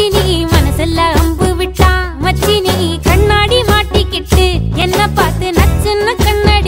மச்சினி மனசுல அம்பு விட்டா மச்சினி கண்ணாடி மாட்டிக்கிட்டு என்ன பார்த்து நச்சுன்னு கண்ணாடி